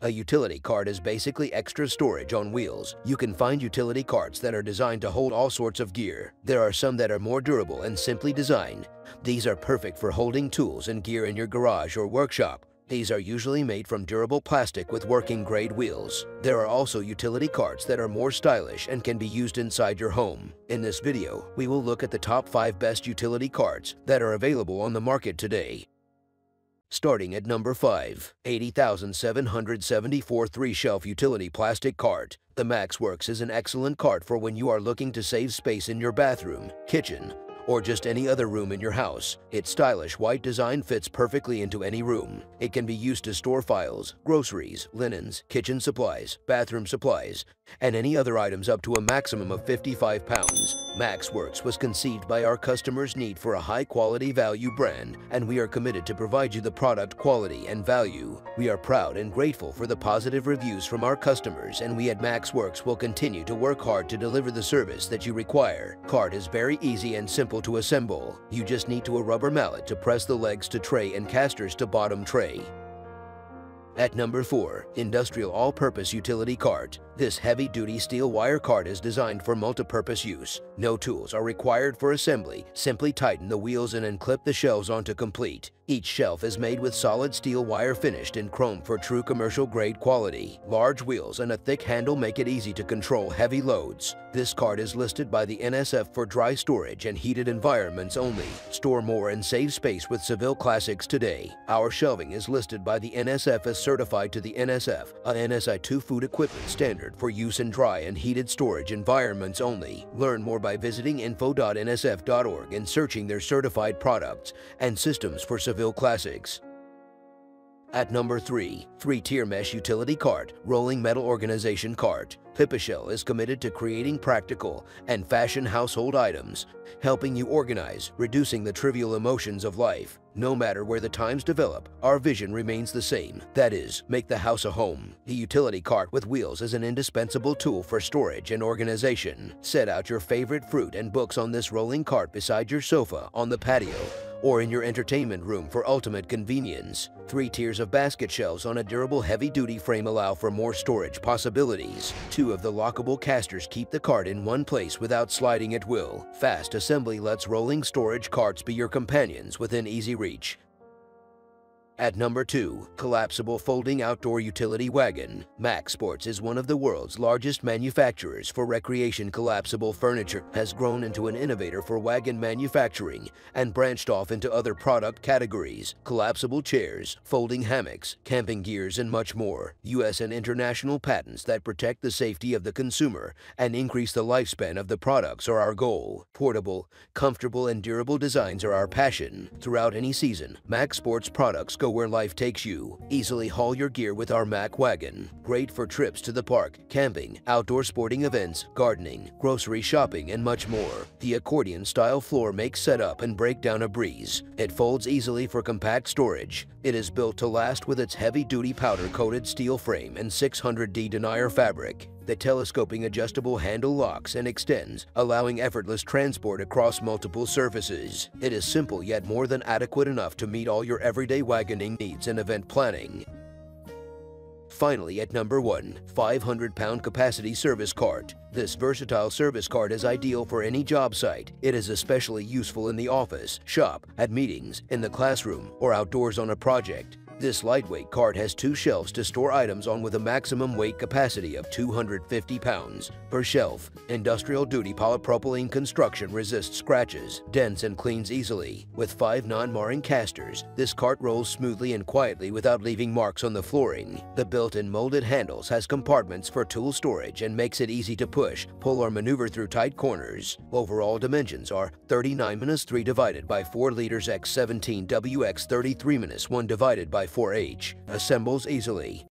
A utility cart is basically extra storage on wheels. You can find utility carts that are designed to hold all sorts of gear. There are some that are more durable and simply designed. These are perfect for holding tools and gear in your garage or workshop. These are usually made from durable plastic with working grade wheels. There are also utility carts that are more stylish and can be used inside your home. In this video, we will look at the top 5 best utility carts that are available on the market today. Starting at number 5, 80,774 three-shelf utility plastic cart. The MaxWorks is an excellent cart for when you are looking to save space in your bathroom, kitchen, or just any other room in your house. Its stylish white design fits perfectly into any room. It can be used to store files, groceries, linens, kitchen supplies, bathroom supplies, and any other items up to a maximum of 55 pounds. MaxWorks was conceived by our customers' need for a high-quality value brand, and we are committed to provide you the product quality and value. We are proud and grateful for the positive reviews from our customers, and we at MaxWorks will continue to work hard to deliver the service that you require. Cart is very easy and simple to assemble. You just need to a rubber mallet to press the legs to tray and casters to bottom tray. At number 4, Industrial All-Purpose Utility Cart. This heavy-duty steel wire cart is designed for multi-purpose use. No tools are required for assembly. Simply tighten the wheels and clip the shelves onto complete. Each shelf is made with solid steel wire finished in chrome for true commercial grade quality. Large wheels and a thick handle make it easy to control heavy loads. This cart is listed by the NSF for dry storage and heated environments only. Store more and save space with Seville Classics today. Our shelving is listed by the NSF as certified to the NSF, ANSI 2 food equipment standard for use in dry and heated storage environments only. Learn more by visiting info.nsf.org and searching their certified products and systems for Seville Classics. At number 3, 3-tier mesh utility cart, rolling metal organization cart. Pipishell is committed to creating practical and fashion household items, helping you organize, reducing the trivial emotions of life. No matter where the times develop, our vision remains the same. That is, make the house a home. The utility cart with wheels is an indispensable tool for storage and organization. Set out your favorite fruit and books on this rolling cart beside your sofa on the patio or in your entertainment room for ultimate convenience. Three tiers of basket shelves on a durable heavy-duty frame allow for more storage possibilities. Two of the lockable casters keep the cart in one place without sliding at will. Fast assembly lets rolling storage carts be your companions within easy reach. At number 2, Collapsible Folding Outdoor Utility Wagon. Mac Sports is one of the world's largest manufacturers for recreation collapsible furniture, has grown into an innovator for wagon manufacturing and branched off into other product categories, collapsible chairs, folding hammocks, camping gears, and much more. U.S. and international patents that protect the safety of the consumer and increase the lifespan of the products are our goal. Portable, comfortable, and durable designs are our passion. Throughout any season, Mac Sports products go where life takes you. Easily haul your gear with our Mac Wagon. Great for trips to the park, camping, outdoor sporting events, gardening, grocery shopping, and much more. The accordion-style floor makes setup and breakdown a breeze. It folds easily for compact storage. It is built to last with its heavy-duty powder-coated steel frame and 600D denier fabric. The telescoping adjustable handle locks and extends, allowing effortless transport across multiple surfaces. It is simple yet more than adequate enough to meet all your everyday wagoning needs and event planning. Finally, at number 1, 500-pound capacity service cart. This versatile service cart is ideal for any job site. It is especially useful in the office, shop, at meetings, in the classroom, or outdoors on a project. This lightweight cart has two shelves to store items on with a maximum weight capacity of 250 pounds per shelf. Industrial duty polypropylene construction resists scratches, dents, and cleans easily. With five non-marring casters, this cart rolls smoothly and quietly without leaving marks on the flooring. The built-in molded handles has compartments for tool storage and makes it easy to push, pull, or maneuver through tight corners. Overall dimensions are 39-3 divided by 4 liters x 17 WX 33-1 divided by 4H, assembles easily.